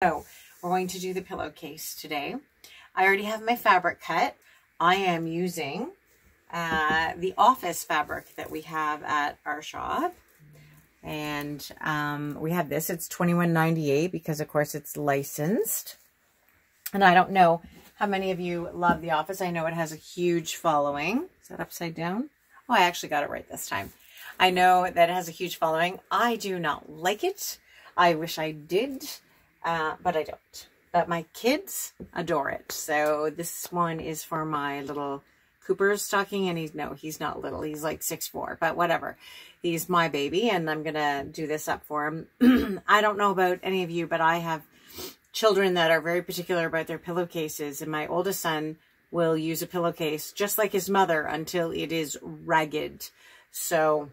So we're going to do the pillowcase today. I already have my fabric cut. I am using uh, the office fabric that we have at our shop. And um, we have this. It's twenty one ninety eight because, of course, it's licensed. And I don't know how many of you love The Office. I know it has a huge following. Is that upside down? Oh, I actually got it right this time. I know that it has a huge following. I do not like it. I wish I did, uh, but I don't. But my kids adore it. So this one is for my little Cooper's stocking, and he's no, he's not little. He's like six four, but whatever. He's my baby, and I'm gonna do this up for him. I don't know about any of you, but I have children that are very particular about their pillowcases, and my oldest son will use a pillowcase just like his mother until it is ragged. So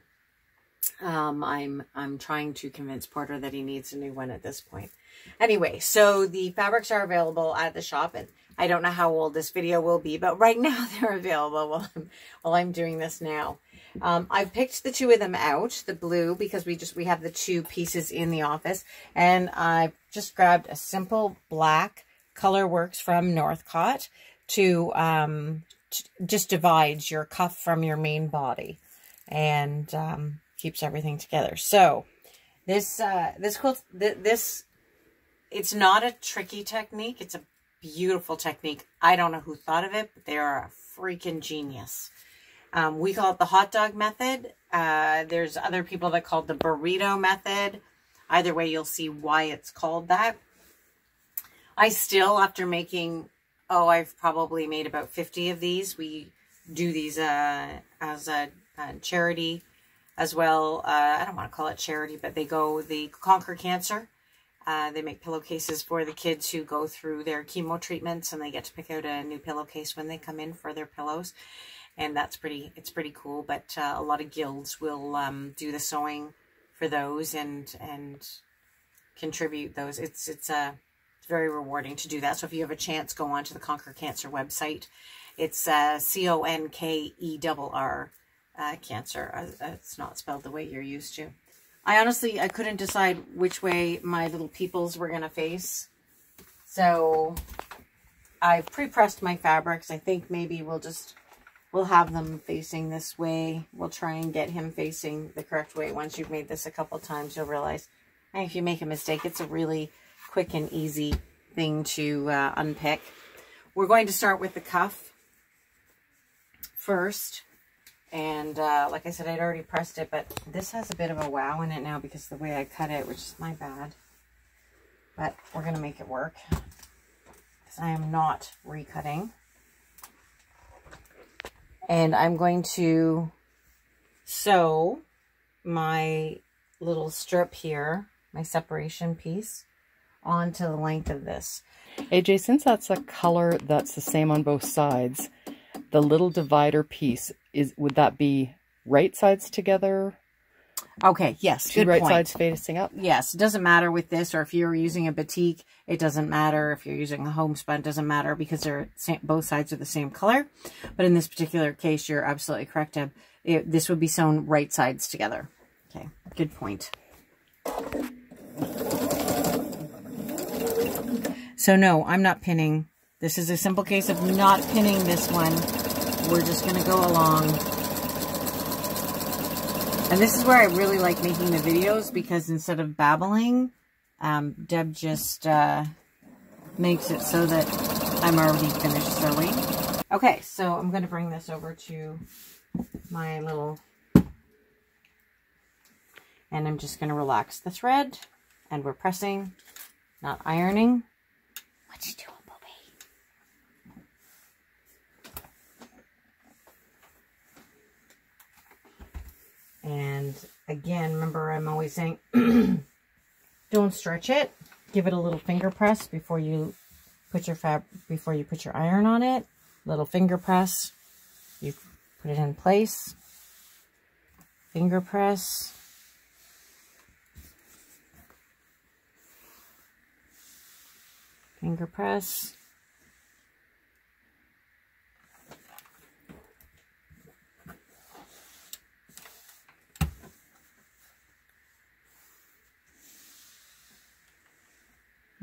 um, I'm I'm trying to convince Porter that he needs a new one at this point. Anyway, so the fabrics are available at the shop, and I don't know how old this video will be, but right now they're available while I'm, while I'm doing this now. Um, I've picked the two of them out, the blue, because we just we have the two pieces in the office, and I've just grabbed a simple black color works from Northcott to um, just divides your cuff from your main body, and um, keeps everything together. So this uh, this quilt th this it's not a tricky technique. It's a beautiful technique. I don't know who thought of it, but they are a freaking genius. Um, we call it the hot dog method. Uh, there's other people that call it the burrito method. Either way, you'll see why it's called that. I still, after making, oh, I've probably made about 50 of these. We do these uh, as a, a charity as well. Uh, I don't want to call it charity, but they go, the ConKerr Cancer. Uh, they make pillowcases for the kids who go through their chemo treatments and they get to pick out a new pillowcase when they come in for their pillows. And that's pretty, it's pretty cool. But uh, a lot of guilds will um, do the sewing for those and, and contribute those. It's, it's, uh, it's very rewarding to do that. So if you have a chance, go on to the ConKerr Cancer website. It's uh, C-O-N-K-E-R-R uh, cancer. Uh, it's not spelled the way you're used to. I honestly, I couldn't decide which way my little peoples were going to face. So I've pre-pressed my fabrics. I think maybe we'll just, we'll have them facing this way. We'll try and get him facing the correct way. Once you've made this a couple times, you'll realize if you make a mistake, it's a really quick and easy thing to uh, unpick. We're going to start with the cuff first. And uh, like I said, I'd already pressed it, but this has a bit of a wow in it now because the way I cut it, which is my bad. But we're going to make it work because I am not recutting. And I'm going to sew my little strip here, my separation piece, onto the length of this. AJ, since that's a color that's the same on both sides, the little divider piece is would that be right sides together? Okay, yes, Two good right point. sides facing up? Yes, it doesn't matter with this, or if you're using a batik, it doesn't matter. If you're using a homespun, it doesn't matter because they're both sides are the same color. But in this particular case, you're absolutely correct, Deb. It, this would be sewn right sides together. Okay, good point. So no, I'm not pinning. This is a simple case of not pinning this one. We're just going to go along. And this is where I really like making the videos because instead of babbling, um, Deb just uh, makes it so that I'm already finished sewing. Okay, so I'm going to bring this over to my little... And I'm just going to relax the thread. And we're pressing, not ironing. What you doing? And again, remember I'm always saying, don't stretch it. Give it a little finger press before you put your fab before you put your iron on it. Little finger press. You put it in place. Finger press. Finger press.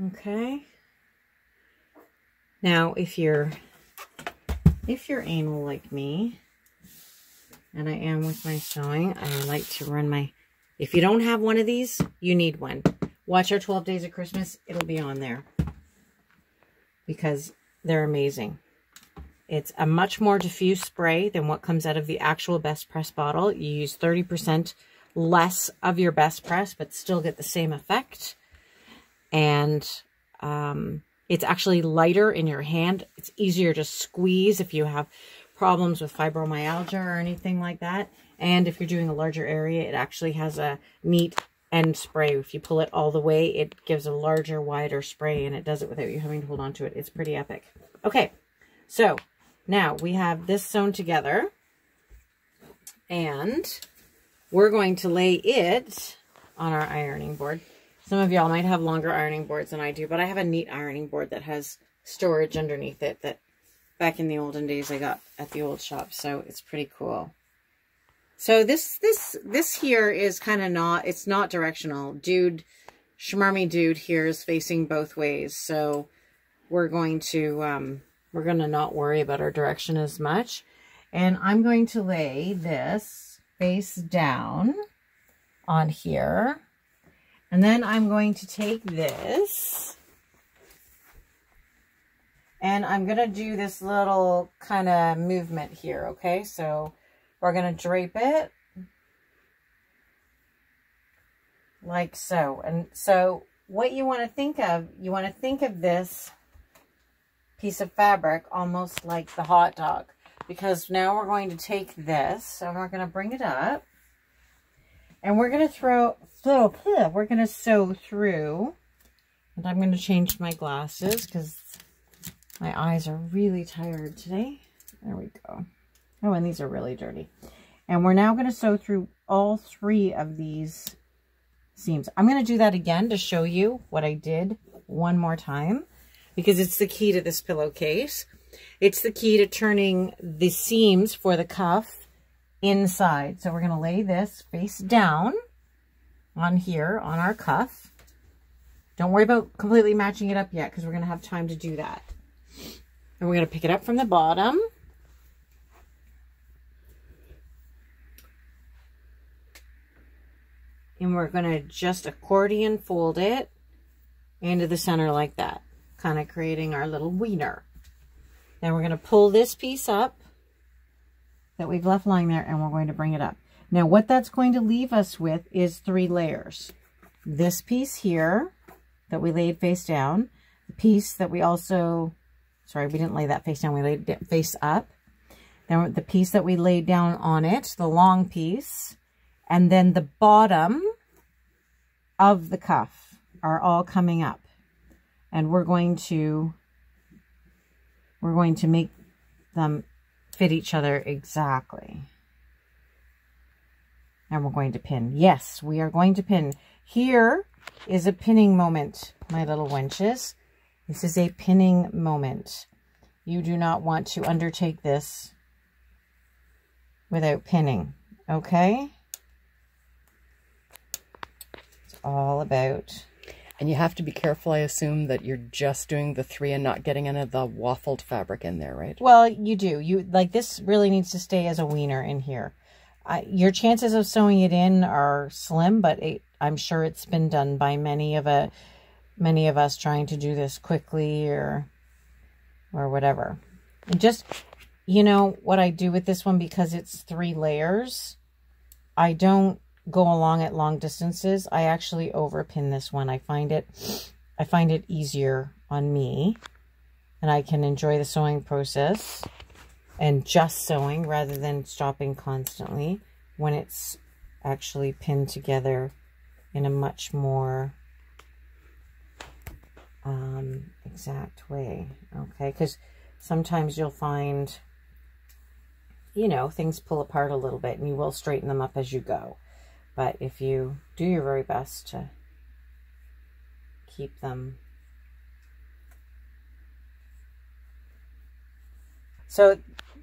Okay. Now, if you're if you're anal like me, and I am with my sewing, I like to run my, if you don't have one of these, you need one. Watch our 12 Days of Christmas. It'll be on there because they're amazing. It's a much more diffuse spray than what comes out of the actual Best Press bottle. You use 30% less of your Best Press, but still get the same effect. And um, it's actually lighter in your hand. It's easier to squeeze if you have problems with fibromyalgia or anything like that. And if you're doing a larger area, it actually has a neat end spray. If you pull it all the way, it gives a larger, wider spray, and it does it without you having to hold on to it. It's pretty epic. Okay, so now we have this sewn together, and we're going to lay it on our ironing board. Some of y'all might have longer ironing boards than I do, but I have a neat ironing board that has storage underneath it that back in the olden days I got at the old shop, so it's pretty cool. So this this this here is kind of not it's not directional. Dude, Shmarmy dude here is facing both ways, so we're going to um, we're going to not worry about our direction as much. And I'm going to lay this face down on here. And then I'm going to take this and I'm going to do this little kind of movement here, okay? So we're going to drape it like so. And so what you want to think of, you want to think of this piece of fabric almost like the hot dog. Because now we're going to take this and we're going to bring it up. And we're going to throw, so we're going to sew through. And I'm going to change my glasses because my eyes are really tired today. There we go. Oh, and these are really dirty. And we're now going to sew through all three of these seams. I'm going to do that again to show you what I did one more time because it's the key to this pillowcase. It's the key to turning the seams for the cuff inside. So we're going to lay this face down on here on our cuff. Don't worry about completely matching it up yet because we're going to have time to do that. And we're going to pick it up from the bottom. And we're going to just accordion fold it into the center like that, kind of creating our little wiener. Then we're going to pull this piece up that we've left lying there and we're going to bring it up. Now what that's going to leave us with is three layers. This piece here that we laid face down, the piece that we also Sorry, we didn't lay that face down. We laid it face up. Then the piece that we laid down on it, the long piece, and then the bottom of the cuff are all coming up. And we're going to, we're going to make them fit each other exactly. And we're going to pin. Yes, we are going to pin. Here is a pinning moment, my little wenches. This is a pinning moment. You do not want to undertake this without pinning, okay? It's all about... And you have to be careful, I assume, that you're just doing the three and not getting any of the waffled fabric in there, right? Well, you do. You Like, this really needs to stay as a wiener in here. Your chances of sewing it in are slim, but it, I'm sure it's been done by many of a many of us trying to do this quickly or or whatever. And just, you know, what I do with this one, because it's three layers, I don't go along at long distances. I actually overpin this one. I find it, I find it easier on me and I can enjoy the sewing process and just sewing rather than stopping constantly when it's actually pinned together in a much more um, exact way, okay? Because sometimes you'll find, you know, things pull apart a little bit and you will straighten them up as you go. But if you do your very best to keep them So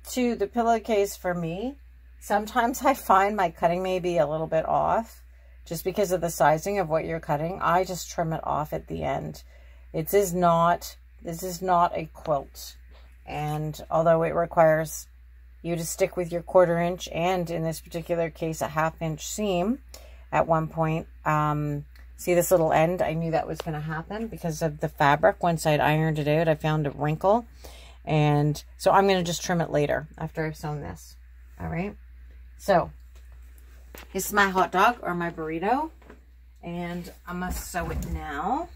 to the pillowcase for me, sometimes I find my cutting may be a little bit off just because of the sizing of what you're cutting. I just trim it off at the end It is not, this is not a quilt. And although it requires you to stick with your quarter inch and in this particular case, a half inch seam at one point, um, see this little end? I knew that was going to happen because of the fabric. Once I'd ironed it out, I found a wrinkle. And so I'm going to just trim it later after I've sewn this. All right. So this is my hot dog or my burrito. And going to sew it now.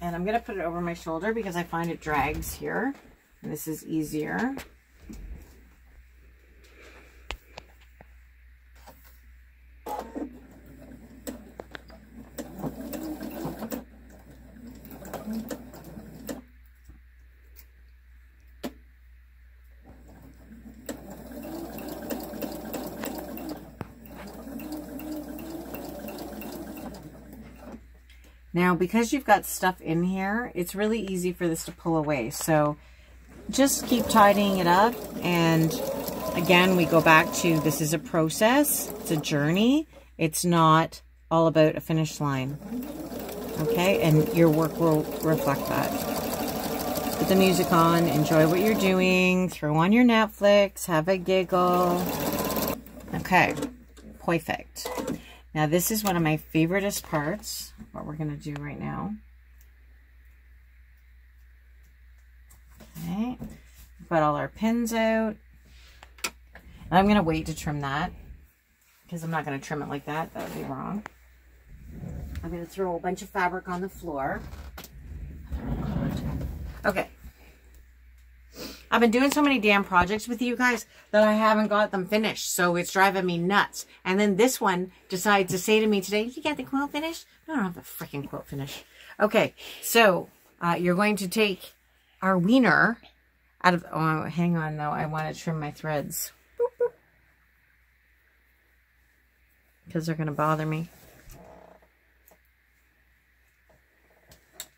And I'm going to put it over my shoulder because I find it drags here. And this is easier. Now, because you've got stuff in here, it's really easy for this to pull away. So just keep tidying it up. And again, we go back to this is a process. It's a journey. It's not all about a finish line. Okay, and your work will reflect that. Put the music on, enjoy what you're doing, throw on your Netflix, have a giggle. Okay, perfect. Now this is one of my favoriteest parts, what we're going to do right now. Okay, put all our pins out. And I'm going to wait to trim that because I'm not going to trim it like that. That would be wrong. I'm going to throw a bunch of fabric on the floor. Okay. I've been doing so many damn projects with you guys that I haven't got them finished. So it's driving me nuts. And then this one decides to say to me today, you got the quilt finished? No, I don't have the freaking quilt finished. Okay. So uh, you're going to take our wiener out of, oh, hang on though. I want to trim my threads. Because they're going to bother me.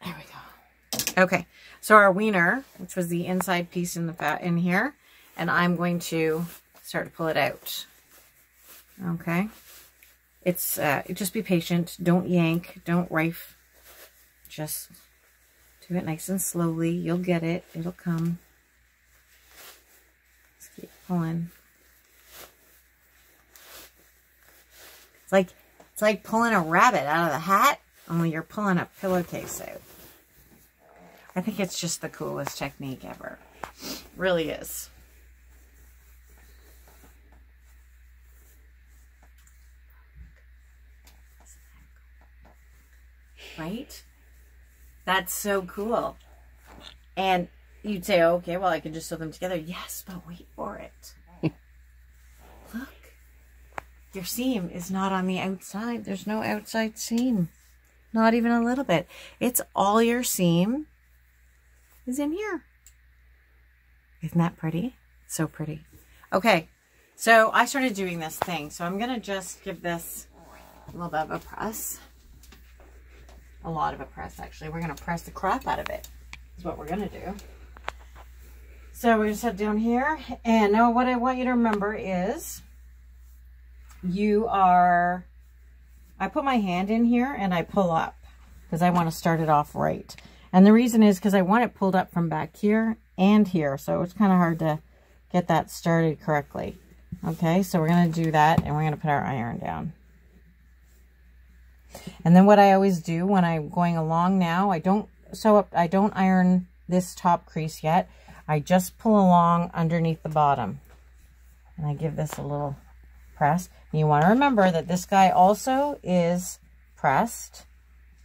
There we go. Okay. So our wiener, which was the inside piece in the fat in here, and I'm going to start to pull it out. Okay. It's, uh, just be patient. Don't yank. Don't rife. Just do it nice and slowly. You'll get it. It'll come. Just keep pulling. It's like, it's like pulling a rabbit out of the hat, only you're pulling a pillowcase out. I think it's just the coolest technique ever. really is. Right? That's so cool. And you'd say, okay, well, I can just sew them together. Yes, but wait for it. Look. Your seam is not on the outside. There's no outside seam. Not even a little bit. It's all your seam is in here. Isn't that pretty? So pretty. Okay, so I started doing this thing. So I'm going to just give this a little bit of a press. A lot of a press, actually. We're going to press the crap out of it. Is what we're going to do. So we're going to set down here. And now what I want you to remember is you are... I put my hand in here and I pull up because I want to start it off right. And the reason is because I want it pulled up from back here and here. So it's kind of hard to get that started correctly. Okay, so we're going to do that and we're going to put our iron down. And then what I always do when I'm going along now, I don't sew up, I don't iron this top crease yet. I just pull along underneath the bottom. And I give this a little press. And you want to remember that this guy also is pressed.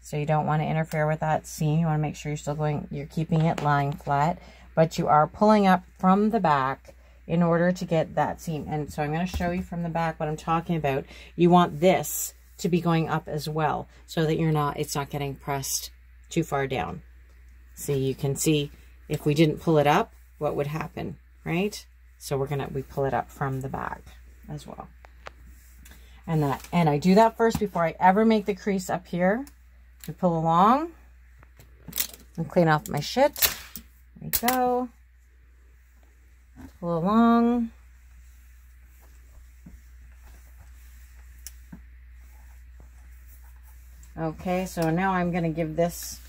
So you don't want to interfere with that seam. You want to make sure you're still going, you're keeping it lying flat, but you are pulling up from the back in order to get that seam. And so I'm going to show you from the back what I'm talking about. You want this to be going up as well so that you're not, it's not getting pressed too far down. See, you can see if we didn't pull it up, what would happen, right? So we're going to, we pull it up from the back as well. And that, and I do that first before I ever make the crease up here. I pull along and clean off my shit. There we go. Pull along. Okay, so now I'm going to give this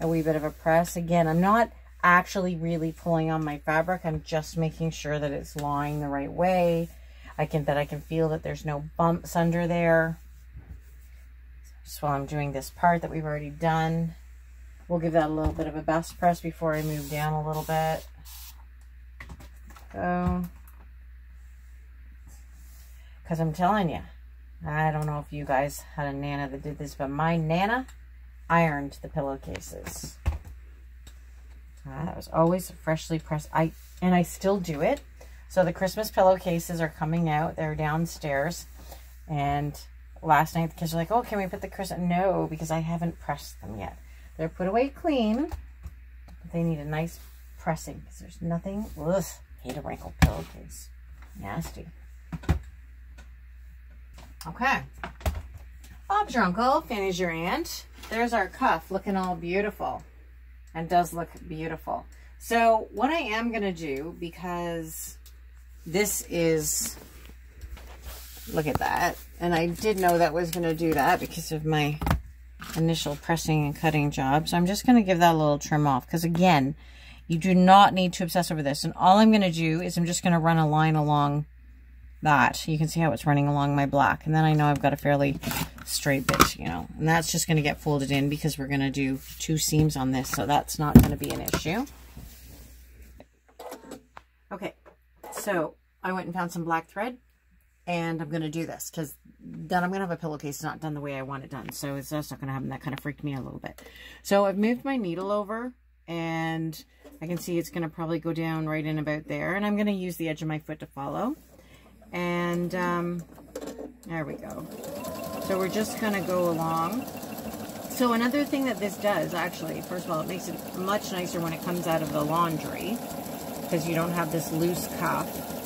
a wee bit of a press. Again, I'm not actually really pulling on my fabric. I'm just making sure that it's lying the right way. I can that I can feel that there's no bumps under there. Just while I'm doing this part that we've already done. We'll give that a little bit of a best press before I move down a little bit. Go. Because I'm telling you, I don't know if you guys had a Nana that did this, but my Nana ironed the pillowcases. Uh, that was always freshly pressed. I And I still do it. So the Christmas pillowcases are coming out. They're downstairs. And last night the kids were like, oh, can we put the Christmas? No, because I haven't pressed them yet. They're put away clean. But they need a nice pressing because there's nothing. Ugh, hate a wrinkled pillowcase. Nasty. Okay. Bob's your uncle, Fanny's your aunt. There's our cuff looking all beautiful and does look beautiful. So what I am going to do, because this is, look at that. And I did know that was going to do that because of my initial pressing and cutting job. So I'm just going to give that a little trim off because again, you do not need to obsess over this. And all I'm going to do is I'm just going to run a line along that. You can see how it's running along my black. And then I know I've got a fairly straight bit, you know. And that's just going to get folded in because we're going to do two seams on this. So that's not going to be an issue. Okay, so I went and found some black thread. And I'm going to do this because then I'm going to have a pillowcase not done the way I want it done. So it's just not going to happen. That kind of freaked me a little bit. So I've moved my needle over and I can see it's going to probably go down right in about there. And I'm going to use the edge of my foot to follow. And um, there we go. So we're just going to go along. So another thing that this does, actually, first of all, it makes it much nicer when it comes out of the laundry because you don't have this loose cuff.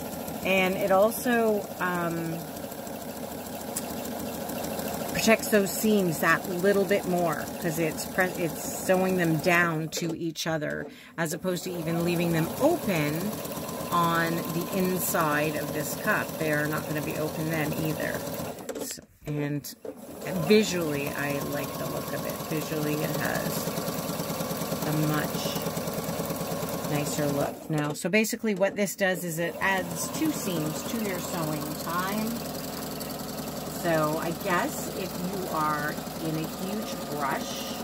And it also um, protects those seams that little bit more because it's it's sewing them down to each other as opposed to even leaving them open on the inside of this cup. They are not going to be open then either. So, and visually, I like the look of it. Visually, it has a much nicer look. Now, so basically what this does is it adds two seams to your sewing time. So I guess if you are in a huge rush,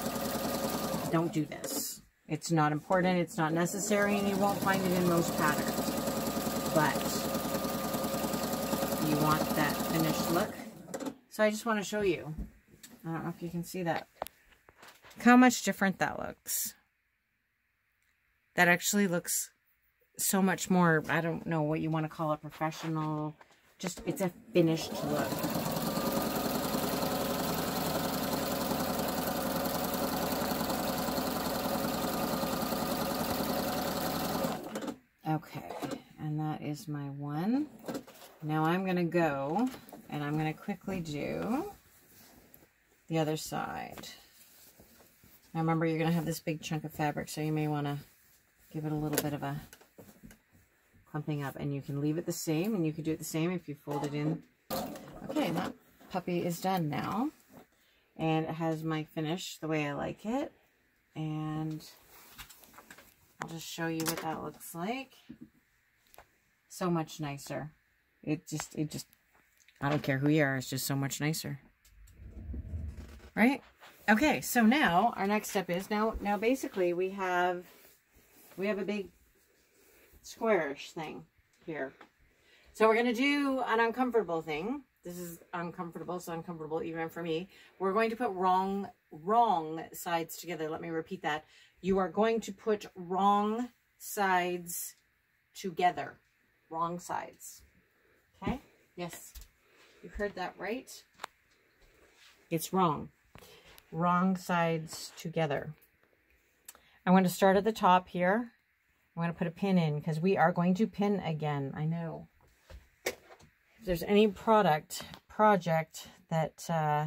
don't do this. It's not important, it's not necessary, and you won't find it in most patterns but you want that finished look. So I just want to show you. I don't know if you can see that. Look how much different that looks. That actually looks so much more, I don't know what you want to call it, professional. Just, it's a finished look. Okay and that is my one. Now I'm going to go and I'm going to quickly do the other side. Now remember, you're going to have this big chunk of fabric, so you may want to give it a little bit of a clumping up. And you can leave it the same, and you can do it the same if you fold it in. Okay, that puppy is done now. And it has my finish the way I like it. And I'll just show you what that looks like so much nicer. It just, it just, I don't care who you are, it's just so much nicer. Right? Okay, so now our next step is, now, now basically we have, we have a big squarish thing here. So we're going to do an uncomfortable thing. This is uncomfortable, so uncomfortable even for me. We're going to put wrong, wrong sides together. Let me repeat that. You are going to put wrong sides together wrong sides. Okay? Yes. You heard that right? It's wrong. Wrong sides together. I'm going to start at the top here. I'm going to put a pin in because we are going to pin again. I know. If there's any product, project that uh,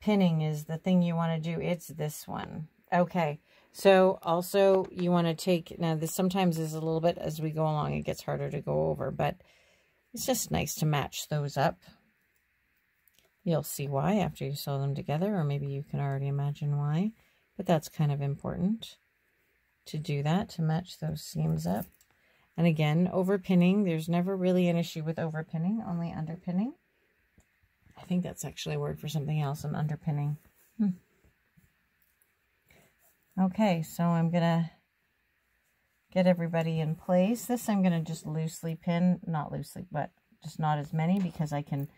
pinning is the thing you want to do, it's this one. Okay. So also you want to take, now this sometimes is a little bit, as we go along, it gets harder to go over, but it's just nice to match those up. You'll see why after you sew them together, or maybe you can already imagine why. But that's kind of important to do that, to match those seams up. And again, overpinning, there's never really an issue with overpinning, only underpinning. I think that's actually a word for something else, an underpinning. Hmm. Okay, so I'm going to get everybody in place. This I'm going to just loosely pin, not loosely, but just not as many because I can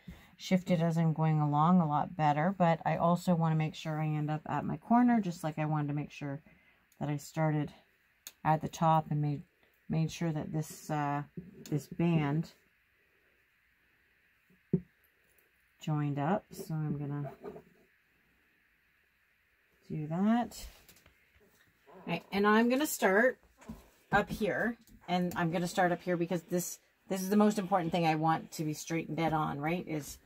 shift it as I'm going along a lot better. But I also want to make sure I end up at my corner, just like I wanted to make sure that I started at the top and made made sure that this uh, this band joined up. So I'm to do that. Right, and I'm to start up here. And I'm to start up here because this this is the most important thing I want to be straight and dead on, right? Is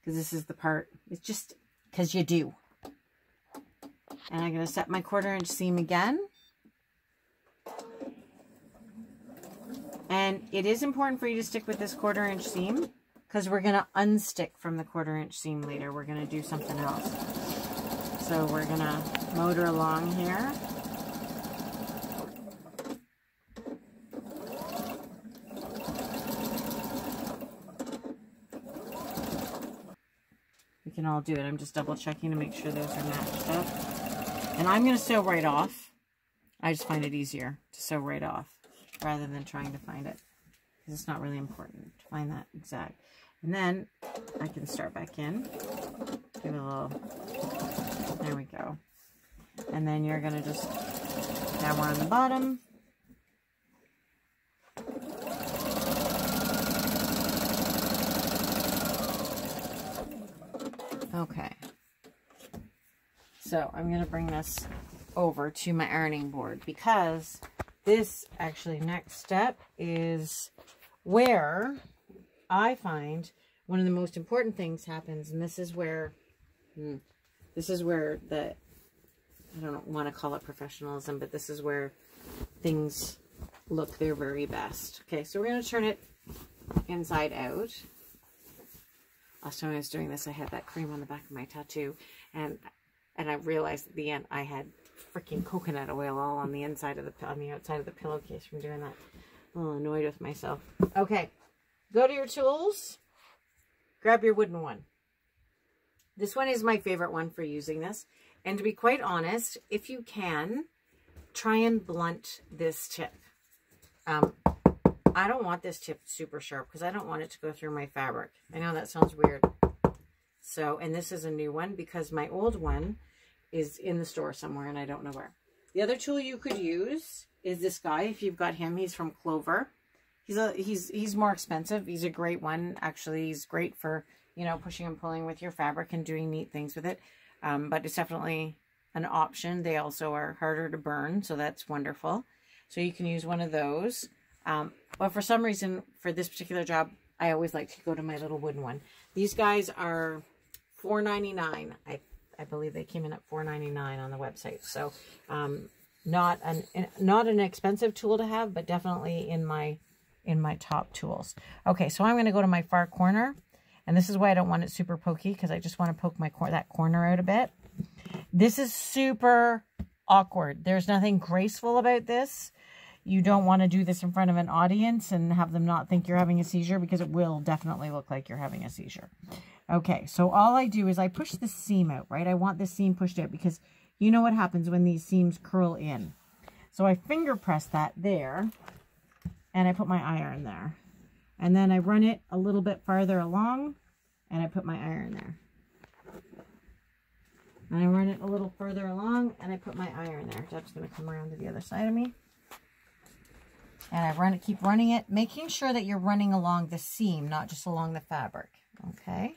because this is the part, it's just because you do. And I'm going to set my quarter inch seam again. And it is important for you to stick with this quarter inch seam because we're going to unstick from the quarter inch seam later. We're going to do something else. So we're going to motor along here. Can all do it. I'm just double checking to make sure those are matched up. And I'm going to sew right off. I just find it easier to sew right off rather than trying to find it. Because it's not really important to find that exact. And then I can start back in. Give it a little, there we go. And then you're going to just, now we're on the bottom. Okay. So I'm going to bring this over to my ironing board because this actually next step is where I find one of the most important things happens and this is where hmm, this is where the I don't want to call it professionalism but this is where things look their very best. Okay so we're going to turn it inside out. Last time I was doing this I had that cream on the back of my tattoo and and I realized at the end I had freaking coconut oil all on the inside of the on the outside of the pillowcase from doing that. A little annoyed with myself. Okay, go to your tools. Grab your wooden one. This one is my favorite one for using this. And to be quite honest, if you can, try and blunt this tip. Um, I don't want this tip super sharp because I don't want it to go through my fabric. I know that sounds weird. So, and this is a new one because my old one is in the store somewhere and I don't know where. The other tool you could use is this guy. If you've got him, he's from Clover. He's a he's he's more expensive. He's a great one. Actually, he's great for, you know, pushing and pulling with your fabric and doing neat things with it. Um, but it's definitely an option. They also are harder to burn, so that's wonderful. So you can use one of those. Um, but for some reason, for this particular job, I always like to go to my little wooden one. These guys are $4.99. I I believe they came in at $4.99 on the website. So um, not an not an expensive tool to have, but definitely in my in my top tools. Okay, so I'm going to go to my far corner. And this is why I don't want it super pokey, because I just want to poke my cor that corner out a bit. This is super awkward. There's nothing graceful about this. You don't want to do this in front of an audience and have them not think you're having a seizure because it will definitely look like you're having a seizure. Okay, so all I do is I push the seam out, right? I want this seam pushed out because you know what happens when these seams curl in. So I finger press that there and I put my iron there. And then I run it a little bit farther along and I put my iron there. And I run it a little further along and I put my iron there. That's going to come around to the other side of me. And I run it, keep running it, making sure that you're running along the seam, not just along the fabric. Okay.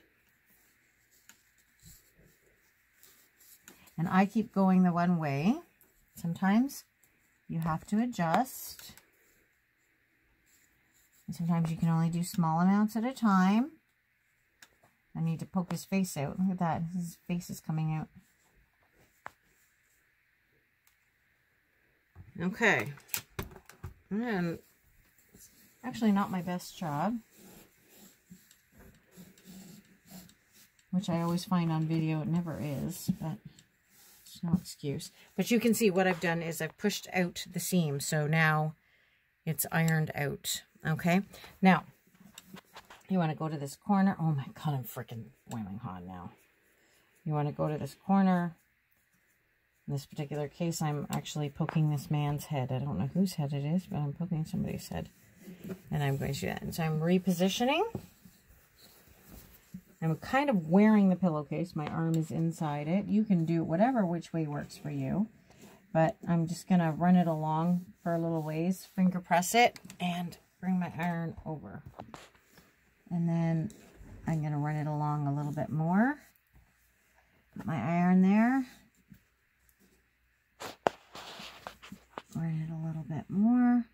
And I keep going the one way. Sometimes you have to adjust. And sometimes you can only do small amounts at a time. I need to poke his face out. Look at that. His face is coming out. Okay. And actually not my best job. Which I always find on video it never is, but No excuse. But you can see what I've done is I've pushed out the seam. So now it's ironed out. Okay. Now, you want to go to this corner. Oh my God, I'm freaking boiling hot now. You want to go to this corner. In this particular case, I'm actually poking this man's head. I don't know whose head it is, but I'm poking somebody's head. And I'm going to do that. And so I'm repositioning. I'm kind of wearing the pillowcase. My arm is inside it. You can do whatever which way works for you. But I'm just going to run it along for a little ways. Finger press it and bring my iron over. And then I'm going to run it along a little bit more. Put my iron there. Run it a little bit more.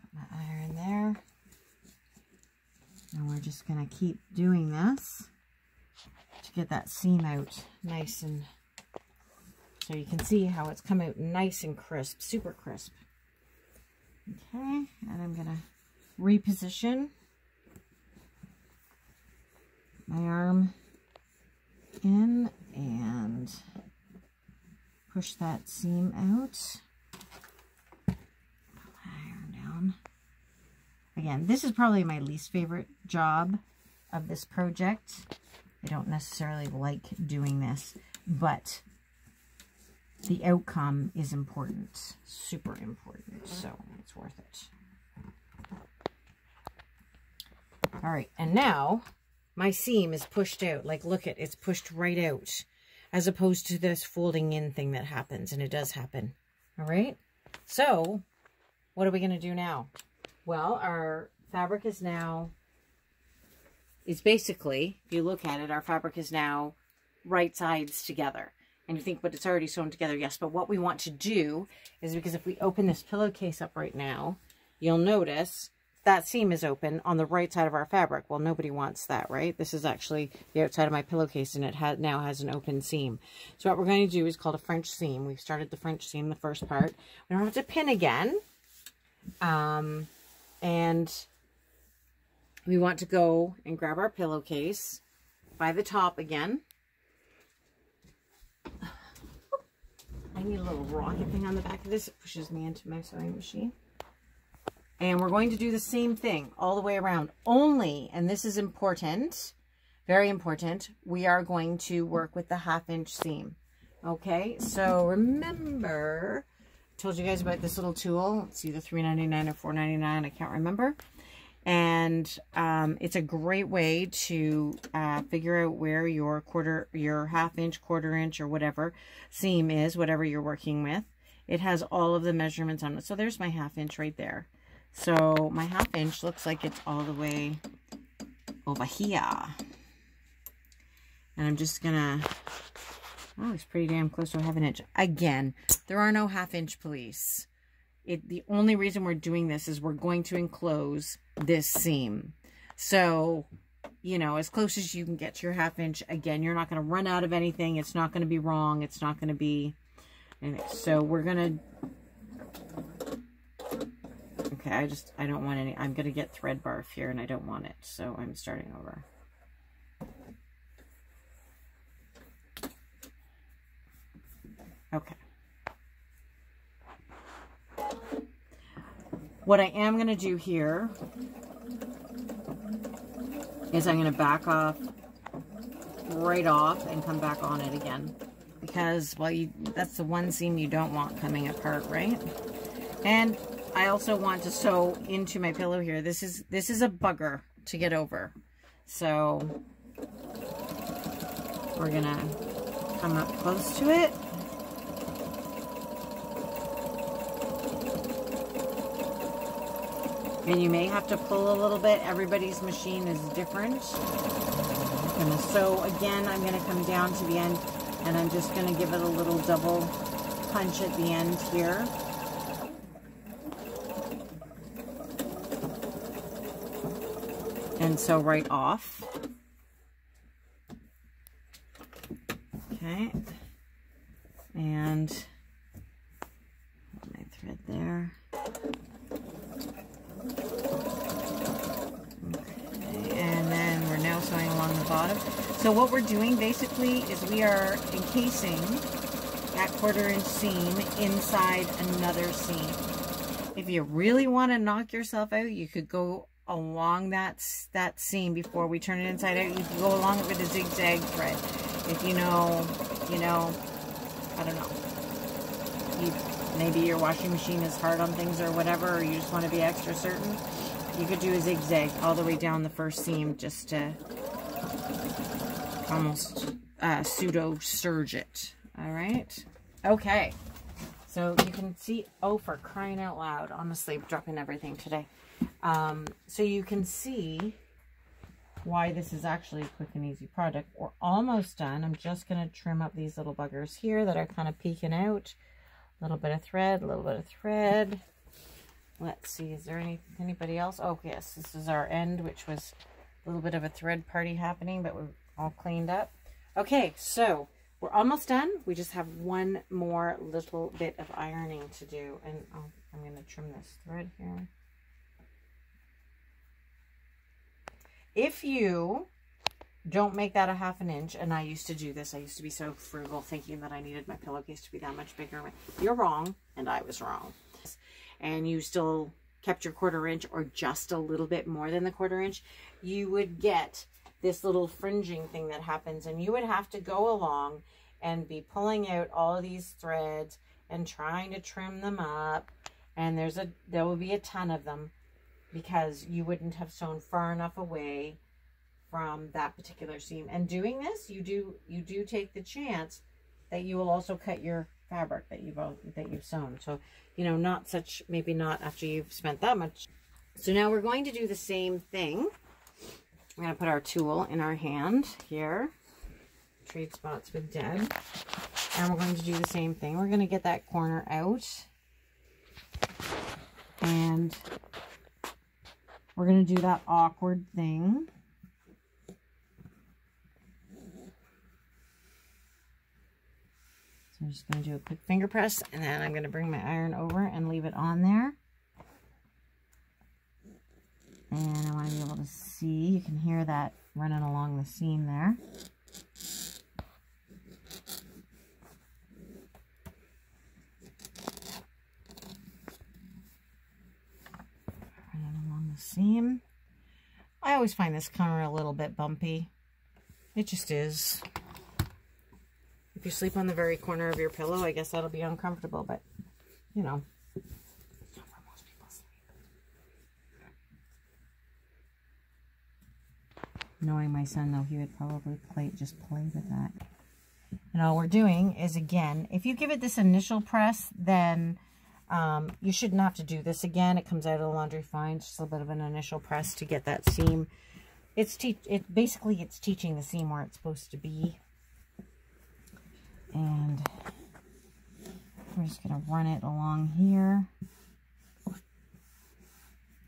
Put my iron there. And we're just going to keep doing this to get that seam out nice and so you can see how it's come out nice and crisp, super crisp. Okay, and I'm going to reposition my arm in and push that seam out. Iron down. Again, this is probably my least favorite job of this project. I don't necessarily like doing this, but the outcome is important, super important, so it's worth it. All right, and now my seam is pushed out. Like, look at it's pushed right out, as opposed to this folding in thing that happens, and it does happen. All right, so what are we going to do now? Well, our fabric is now, is basically, if you look at it, our fabric is now right sides together. And you think, but it's already sewn together. Yes, but what we want to do is because if we open this pillowcase up right now, you'll notice that seam is open on the right side of our fabric. Well, nobody wants that, right? This is actually the outside of my pillowcase and it has now has an open seam. So what we're going to do is called a French seam. We've started the French seam, the first part. We don't have to pin again. Um, and we want to go and grab our pillowcase by the top again. I need a little rocket thing on the back of this. It pushes me into my sewing machine. And we're going to do the same thing all the way around. Only, and this is important, very important, we are going to work with the half inch seam. Okay, so remember, told you guys about this little tool. It's either $3.99 or $4.99, I can't remember. And um, it's a great way to uh, figure out where your quarter, your half inch, quarter inch, or whatever seam is, whatever you're working with. It has all of the measurements on it. So there's my half inch right there. So my half inch looks like it's all the way over here. And I'm just gonna, oh, it's pretty damn close to a half an inch. Again, there are no half inch police. It, the only reason we're doing this is we're going to enclose this seam. So, you know, as close as you can get to your half inch. Again, you're not going to run out of anything. It's not going to be wrong. It's not going to be, so we're going to Okay, I just, I don't want any, I'm going to get thread barf here and I don't want it, so I'm starting over. Okay. What I am going to do here is I'm going to back off right off and come back on it again because well you that's the one seam you don't want coming apart right and I also want to sew into my pillow here. This is this is a bugger to get over. So we're gonna come up close to it. And you may have to pull a little bit. Everybody's machine is different. Sew again. I'm gonna come down to the end and I'm just gonna give it a little double punch at the end here. and sew right off. Okay. And my thread there. Okay. And then we're now along. So what we're doing basically is we are encasing that quarter inch seam inside another seam. If you really want to knock yourself out, you could go along that, that seam before we turn it inside out. You can go along it with a zigzag thread. If you know, you know, I don't know. You, maybe your washing machine is hard on things or whatever, or you just want to be extra certain. You could do a zigzag all the way down the first seam just to almost uh, pseudo serge it. All right. Okay. So you can see, oh, for crying out loud, honestly, dropping everything today. Um, so you can see why this is actually a quick and easy project. We're almost done. I'm just going to trim up these little buggers here that are kind of peeking out. A little bit of thread, a little bit of thread. Let's see, is there any anybody else? Oh, yes, this is our end, which was little bit of a thread party happening, but we're all cleaned up. Okay, so we're almost done. We just have one more little bit of ironing to do. And oh, I'm going to trim this thread here. If you don't make that a half an inch, and I used to do this, I used to be so frugal thinking that I needed my pillowcase to be that much bigger. You're wrong, and I was wrong. And you still kept your quarter inch or just a little bit more than the quarter inch, you would get this little fringing thing that happens and you would have to go along and be pulling out all of these threads and trying to trim them up. And there's a there will be a ton of them because you wouldn't have sewn far enough away from that particular seam. And doing this you do you do take the chance that you will also cut your fabric that you've that you've sewn so you know not such maybe not after you've spent that much so now we're going to do the same thing we're going to put our tool in our hand here. Trade spots with Deb. And we're going to do the same thing. We're going to get that corner out. And we're going to do that awkward thing. So I'm just going to do a quick finger press and then I'm going to bring my iron over and leave it on there. And I want to be able to see, you can hear that running along the seam there. Along the seam. I always find this corner a little bit bumpy. It just is. If you sleep on the very corner of your pillow, I guess that'll be uncomfortable, but, you know, Knowing my son, though, he would probably play just play with that. And all we're doing is, again, if you give it this initial press, then um, you shouldn't have to do this again. It comes out of the laundry fine. Just a little bit of an initial press to get that seam. It's te it basically it's teaching the seam where it's supposed to be. And we're just going to run it along here.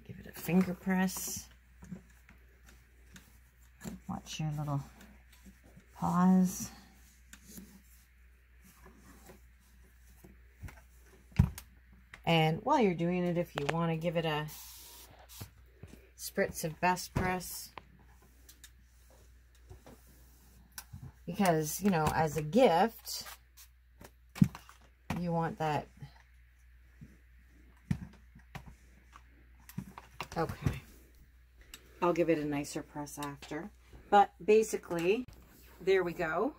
Give it a finger press. Watch your little paws. And while you're doing it, if you want to give it a spritz of best press, because, you know, as a gift, you want that. Okay. I'll give it a nicer press after. But basically, there we go.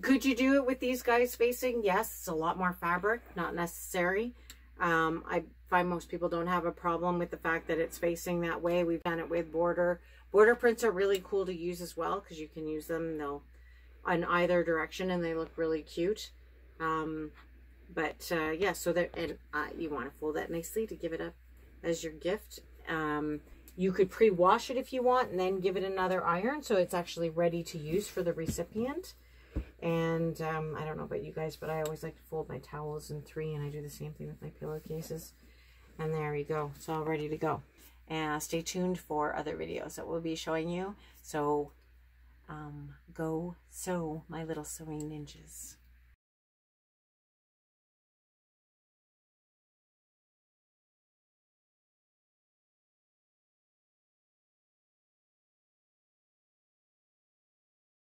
Could you do it with these guys facing? Yes, it's a lot more fabric, not necessary. Um, I find most people don't have a problem with the fact that it's facing that way. We've done it with border. Border prints are really cool to use as well because you can use them they'll in either direction and they look really cute. Um, but uh, yeah, so that and uh, you want to fold that nicely to give it up as your gift. Um, you could pre-wash it if you want and then give it another iron so it's actually ready to use for the recipient. And um, I don't know about you guys, but I always like to fold my towels in three and I do the same thing with my pillowcases. And there you go. It's all ready to go. And stay tuned for other videos that we'll be showing you. So um, go sew my little sewing ninjas.